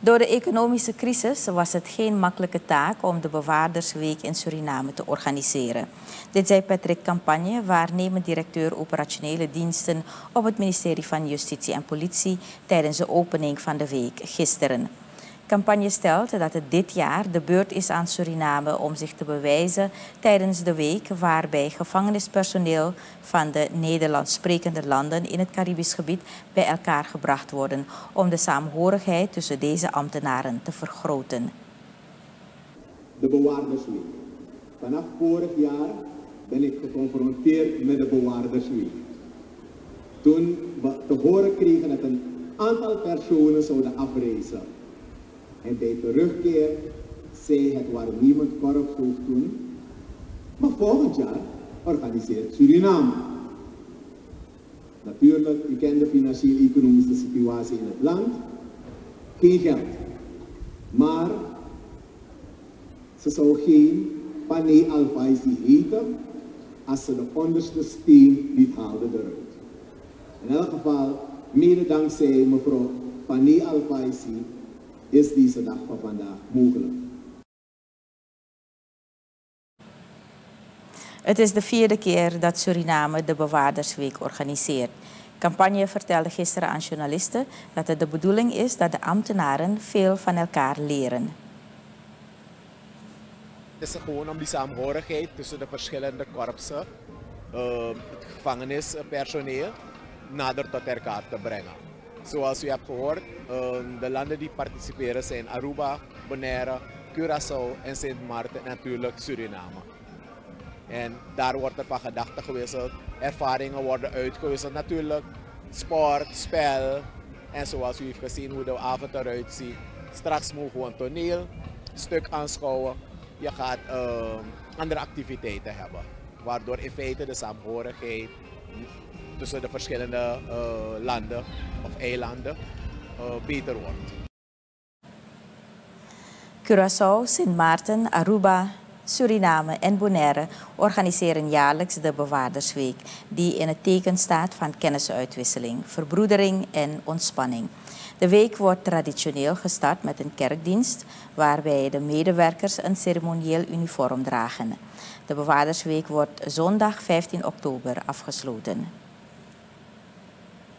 Door de economische crisis was het geen makkelijke taak om de Bewaardersweek in Suriname te organiseren. Dit zei Patrick Campagne, waarnemend directeur operationele diensten op het ministerie van Justitie en Politie tijdens de opening van de week gisteren campagne stelt dat het dit jaar de beurt is aan Suriname om zich te bewijzen tijdens de week waarbij gevangenispersoneel van de Nederlands sprekende landen in het Caribisch gebied bij elkaar gebracht worden om de saamhorigheid tussen deze ambtenaren te vergroten. De bewaardersweek. Vanaf vorig jaar ben ik geconfronteerd met de bewaardersweek. Toen we te horen kregen dat een aantal personen zouden afreizen en bij terugkeer zei het waar niemand hoeft doen. Maar volgend jaar organiseert Suriname. Natuurlijk, u kent de financieel-economische situatie in het land. Geen geld. Maar ze zou geen Pane Alfaisi heten als ze de onderste steen niet haalden eruit. In elk geval, mede dankzij mevrouw Pane Alfaisi is deze dag van vandaag mogelijk. Het is de vierde keer dat Suriname de Bewaardersweek organiseert. Campagne vertelde gisteren aan journalisten dat het de bedoeling is dat de ambtenaren veel van elkaar leren. Het is gewoon om die saamhorigheid tussen de verschillende korpsen, uh, het gevangenispersoneel, nader tot elkaar te brengen. Zoals u hebt gehoord, ehm, de landen die participeren zijn Aruba, Bonaire, Curaçao en Sint Maarten en natuurlijk Suriname. En daar wordt er van gedachten gewisseld, ervaringen worden uitgewisseld natuurlijk, sport, spel en zoals u heeft gezien hoe de avond eruit ziet. Straks mogen we een toneelstuk aanschouwen. Je gaat uh, andere activiteiten hebben, waardoor in feite de saamhorigheid tussen de verschillende uh, landen of eilanden uh, beter wordt. Curaçao, Sint Maarten, Aruba, Suriname en Bonaire organiseren jaarlijks de Bewaardersweek, die in het teken staat van kennisuitwisseling, verbroedering en ontspanning. De week wordt traditioneel gestart met een kerkdienst, waarbij de medewerkers een ceremonieel uniform dragen. De Bewaardersweek wordt zondag 15 oktober afgesloten.